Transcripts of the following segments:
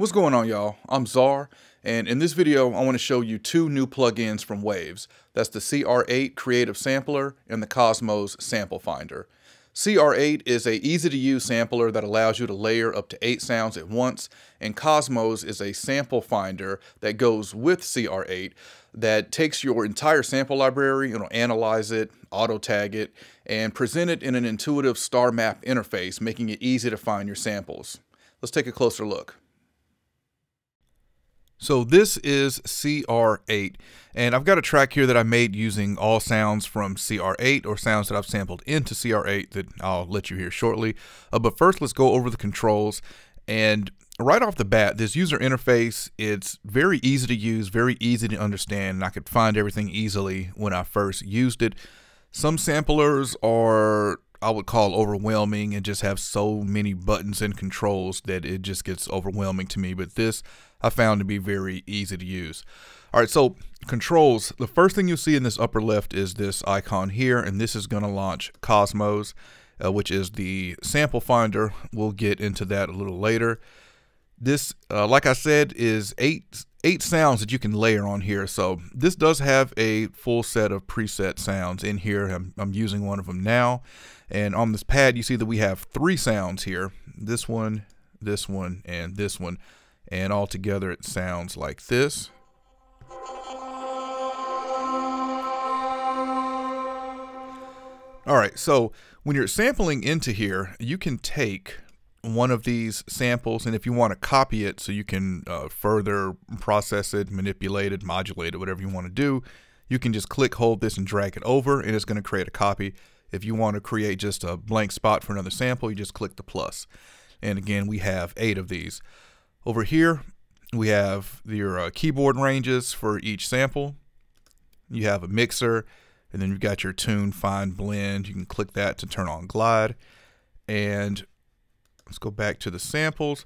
What's going on y'all? I'm Czar and in this video I want to show you two new plugins from Waves. That's the CR8 Creative Sampler and the Cosmos Sample Finder. CR8 is a easy to use sampler that allows you to layer up to 8 sounds at once and Cosmos is a sample finder that goes with CR8 that takes your entire sample library, it'll analyze it, auto tag it, and present it in an intuitive star map interface making it easy to find your samples. Let's take a closer look. So this is CR8, and I've got a track here that I made using all sounds from CR8 or sounds that I've sampled into CR8 that I'll let you hear shortly. Uh, but first, let's go over the controls. And right off the bat, this user interface, it's very easy to use, very easy to understand, and I could find everything easily when I first used it. Some samplers are I would call overwhelming and just have so many buttons and controls that it just gets overwhelming to me. But this I found to be very easy to use. All right, so controls. The first thing you'll see in this upper left is this icon here, and this is going to launch Cosmos, uh, which is the sample finder. We'll get into that a little later. This, uh, like I said, is eight eight sounds that you can layer on here. So this does have a full set of preset sounds in here. I'm, I'm using one of them now. And on this pad, you see that we have three sounds here. This one, this one, and this one. And all together it sounds like this. All right, so when you're sampling into here, you can take one of these samples and if you want to copy it so you can uh, further process it, manipulate it, modulate it, whatever you want to do, you can just click, hold this and drag it over and it's going to create a copy. If you want to create just a blank spot for another sample, you just click the plus. And again, we have eight of these. Over here, we have your uh, keyboard ranges for each sample. You have a mixer, and then you've got your tune, fine, blend. You can click that to turn on glide. And let's go back to the samples.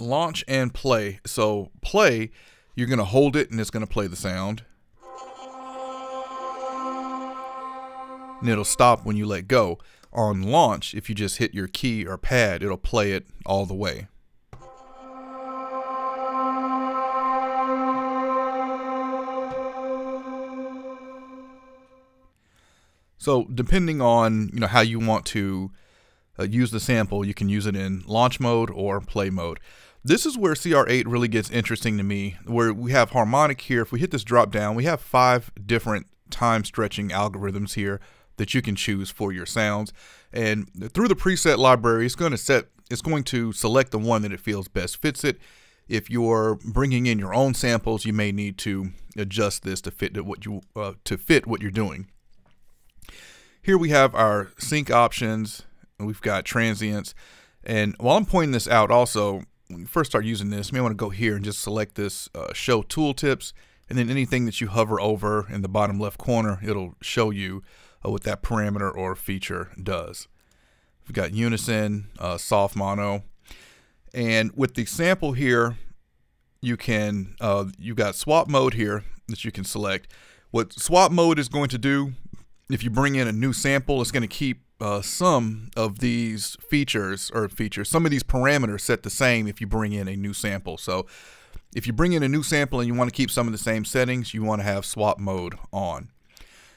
Launch and play. So play, you're going to hold it and it's going to play the sound. And it'll stop when you let go. On launch, if you just hit your key or pad, it'll play it all the way. So depending on you know how you want to uh, use the sample, you can use it in launch mode or play mode. This is where CR8 really gets interesting to me, where we have harmonic here. If we hit this drop down, we have five different time stretching algorithms here that you can choose for your sounds. And through the preset library, it's going to set, it's going to select the one that it feels best fits it. If you're bringing in your own samples, you may need to adjust this to fit what you uh, to fit what you're doing. Here we have our sync options. We've got transients. And while I'm pointing this out also, when you first start using this, you may want to go here and just select this uh, show tooltips. And then anything that you hover over in the bottom left corner, it'll show you uh, what that parameter or feature does. We've got unison, uh, soft mono. And with the sample here, you can, uh, you've got swap mode here that you can select. What swap mode is going to do if you bring in a new sample, it's going to keep uh, some of these features or features, some of these parameters set the same if you bring in a new sample. So if you bring in a new sample and you want to keep some of the same settings, you want to have swap mode on.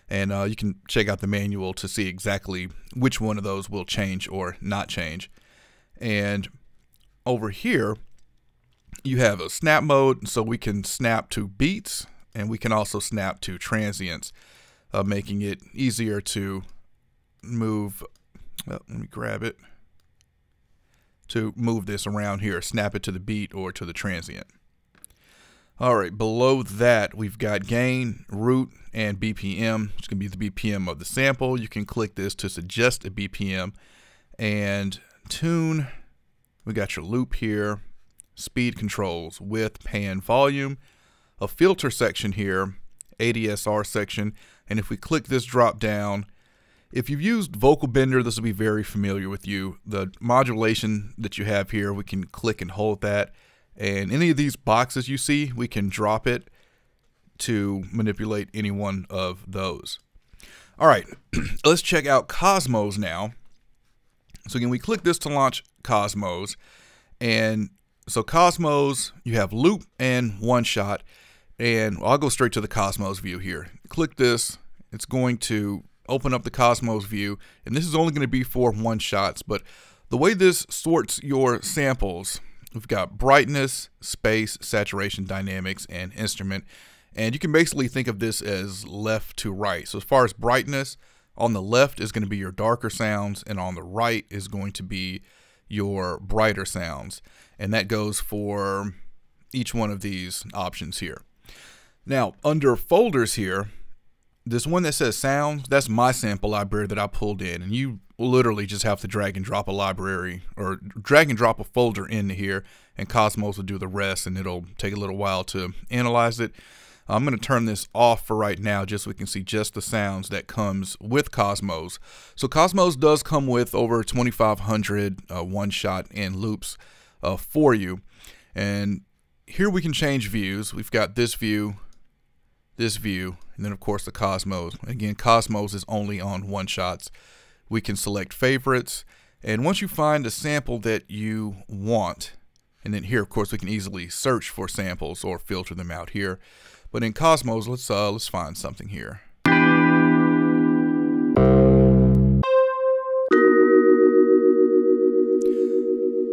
And uh, you can check out the manual to see exactly which one of those will change or not change. And over here, you have a snap mode, so we can snap to beats and we can also snap to transients uh, making it easier to move. Well, let me grab it to move this around here, snap it to the beat or to the transient. All right, below that, we've got gain, root, and BPM. It's going to be the BPM of the sample. You can click this to suggest a BPM. And tune, we got your loop here, speed controls, width, pan, volume, a filter section here, ADSR section, and if we click this drop down, if you've used Vocal Bender, this will be very familiar with you. The modulation that you have here, we can click and hold that. And any of these boxes you see, we can drop it to manipulate any one of those. All right, let's check out Cosmos now. So again, we click this to launch Cosmos. And So Cosmos, you have loop and one shot. And I'll go straight to the Cosmos view here. Click this. It's going to open up the Cosmos view. And this is only going to be for one shots. But the way this sorts your samples, we've got brightness, space, saturation, dynamics, and instrument. And you can basically think of this as left to right. So as far as brightness, on the left is going to be your darker sounds, and on the right is going to be your brighter sounds. And that goes for each one of these options here. Now, under folders here, this one that says sounds, that's my sample library that I pulled in. And you literally just have to drag and drop a library or drag and drop a folder into here, and Cosmos will do the rest, and it'll take a little while to analyze it. I'm going to turn this off for right now just so we can see just the sounds that comes with Cosmos. So Cosmos does come with over 2,500 uh, one-shot and loops uh, for you. And here we can change views. We've got this view, this view, and then of course the Cosmos. Again, Cosmos is only on one-shots. We can select favorites. And once you find a sample that you want, and then here, of course, we can easily search for samples or filter them out here. But in Cosmos, let's uh, let's find something here.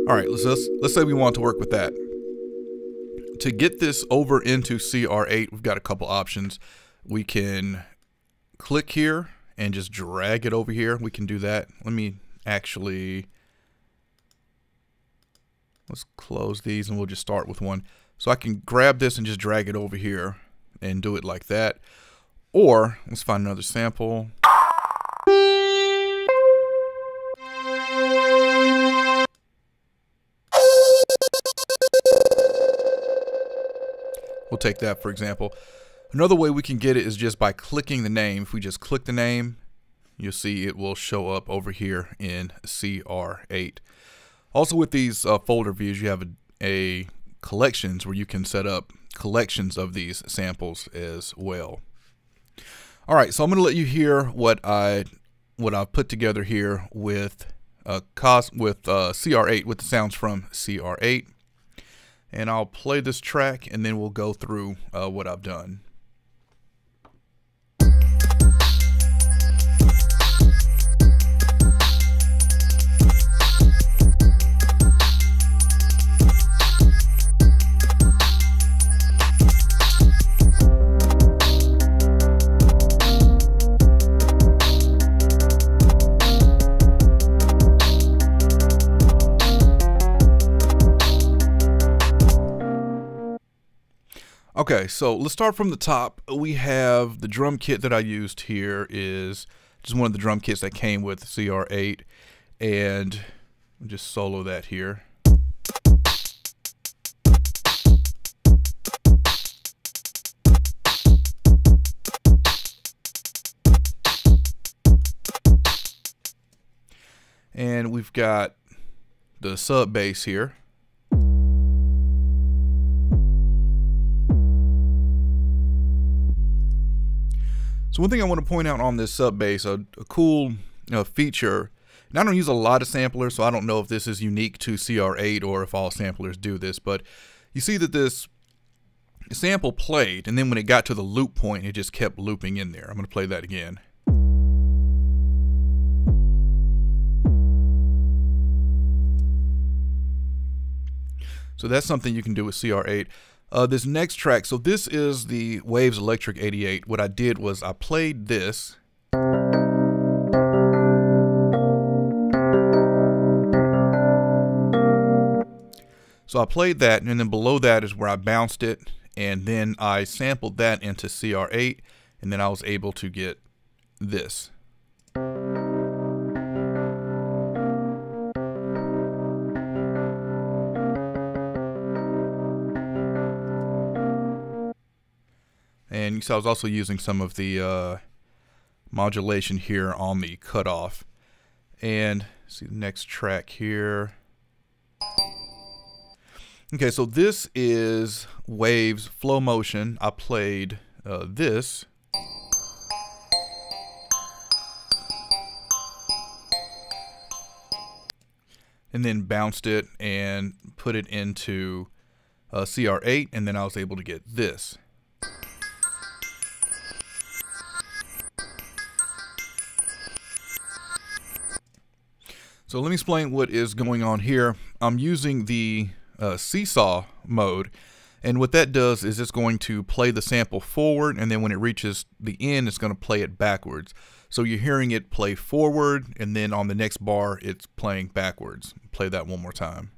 All right, let's, let's let's say we want to work with that. To get this over into CR8, we've got a couple options. We can click here and just drag it over here. We can do that. Let me actually let's close these and we'll just start with one. So I can grab this and just drag it over here and do it like that. Or let's find another sample. We'll take that for example. Another way we can get it is just by clicking the name. If we just click the name, you'll see it will show up over here in CR8. Also with these uh, folder views, you have a, a collections where you can set up collections of these samples as well. All right, so I'm going to let you hear what I what I've put together here with uh, cos with uh, CR8 with the sounds from CR8, and I'll play this track and then we'll go through uh, what I've done. Okay, so let's start from the top. We have the drum kit that I used here is just one of the drum kits that came with CR8 and just solo that here. And we've got the sub bass here. So one thing I want to point out on this sub bass, a, a cool uh, feature, and I don't use a lot of samplers, so I don't know if this is unique to CR8 or if all samplers do this, but you see that this sample played, and then when it got to the loop point, it just kept looping in there. I'm going to play that again. So that's something you can do with CR8. Uh, this next track, so this is the Waves Electric 88. What I did was I played this. So I played that, and then below that is where I bounced it, and then I sampled that into CR8, and then I was able to get this. I was also using some of the uh, modulation here on the cutoff. And see the next track here. Okay, so this is Waves Flow Motion. I played uh, this. and then bounced it and put it into uh, CR8, and then I was able to get this. So let me explain what is going on here. I'm using the uh, seesaw mode, and what that does is it's going to play the sample forward, and then when it reaches the end, it's going to play it backwards. So you're hearing it play forward, and then on the next bar, it's playing backwards. Play that one more time.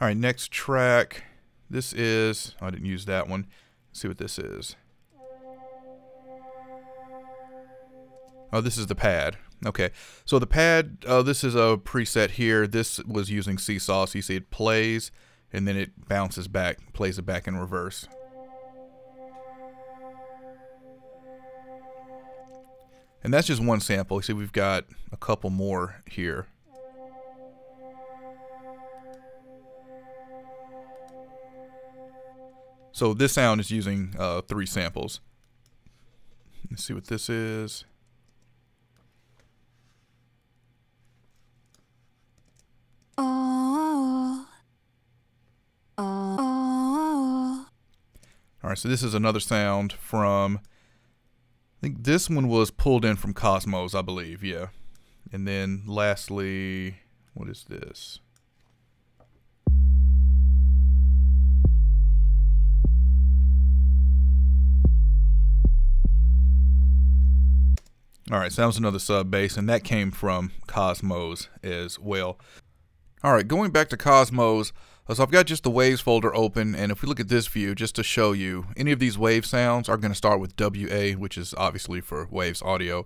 All right, next track. This is, I didn't use that one see what this is. Oh, this is the pad. Okay, so the pad, uh, this is a preset here. This was using Seesaw, so you see it plays, and then it bounces back, plays it back in reverse. And that's just one sample. You see we've got a couple more here. So this sound is using uh, three samples. Let's see what this is. All right, so this is another sound from, I think this one was pulled in from Cosmos, I believe, yeah. And then lastly, what is this? All right, so that was another sub bass, and that came from Cosmos as well. All right, going back to Cosmos, so I've got just the waves folder open, and if we look at this view, just to show you, any of these wave sounds are going to start with WA, which is obviously for waves audio.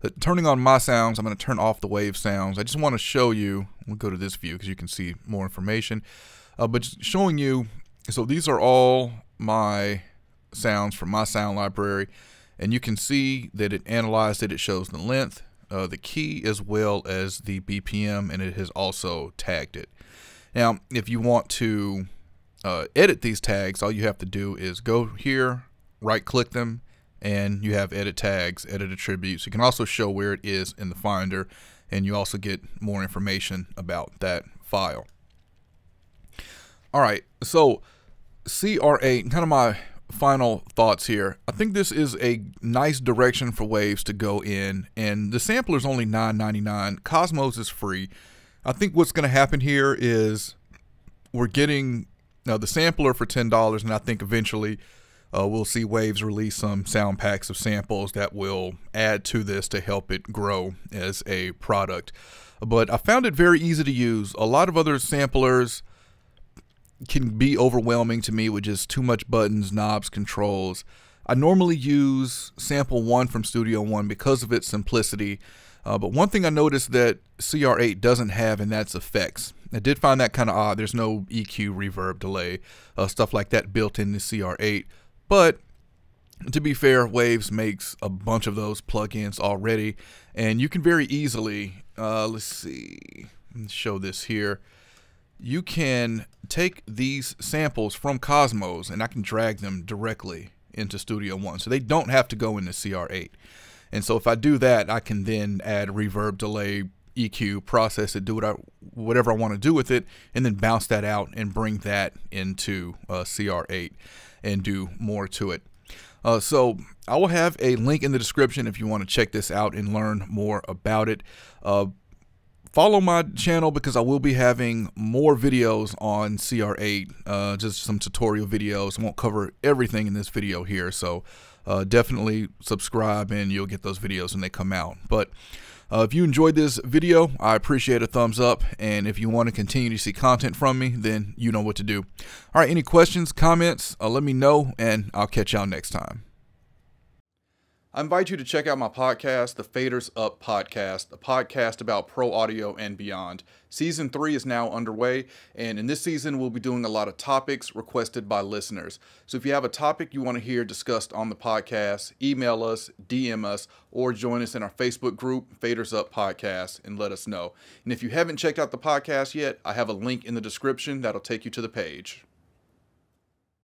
But turning on my sounds, I'm going to turn off the wave sounds. I just want to show you, we'll go to this view because you can see more information, uh, but showing you, so these are all my sounds from my sound library and you can see that it analyzed it. It shows the length, uh, the key, as well as the BPM, and it has also tagged it. Now, if you want to uh, edit these tags, all you have to do is go here, right click them, and you have edit tags, edit attributes. You can also show where it is in the Finder, and you also get more information about that file. All right, so CR8, kind of my final thoughts here. I think this is a nice direction for Waves to go in, and the sampler is only $9.99. Cosmos is free. I think what's going to happen here is we're getting now the sampler for $10, and I think eventually uh, we'll see Waves release some sound packs of samples that will add to this to help it grow as a product. But I found it very easy to use. A lot of other samplers can be overwhelming to me with just too much buttons, knobs, controls. I normally use Sample 1 from Studio One because of its simplicity. Uh, but one thing I noticed that CR8 doesn't have, and that's effects. I did find that kind of odd. There's no EQ, reverb, delay, uh, stuff like that built into CR8. But to be fair, Waves makes a bunch of those plugins already, and you can very easily, uh, let's see, show this here you can take these samples from Cosmos and I can drag them directly into Studio One. So they don't have to go into CR8. And so if I do that, I can then add reverb, delay, EQ, process it, do what I, whatever I want to do with it, and then bounce that out and bring that into uh, CR8 and do more to it. Uh, so I will have a link in the description if you want to check this out and learn more about it. Uh, follow my channel because I will be having more videos on CR8, uh, just some tutorial videos. I won't cover everything in this video here, so uh, definitely subscribe and you'll get those videos when they come out. But uh, if you enjoyed this video, I appreciate a thumbs up, and if you want to continue to see content from me, then you know what to do. All right, any questions, comments, uh, let me know, and I'll catch y'all next time. I invite you to check out my podcast, the Faders Up Podcast, a podcast about pro audio and beyond. Season three is now underway, and in this season, we'll be doing a lot of topics requested by listeners. So if you have a topic you want to hear discussed on the podcast, email us, DM us, or join us in our Facebook group, Faders Up Podcast, and let us know. And if you haven't checked out the podcast yet, I have a link in the description that'll take you to the page.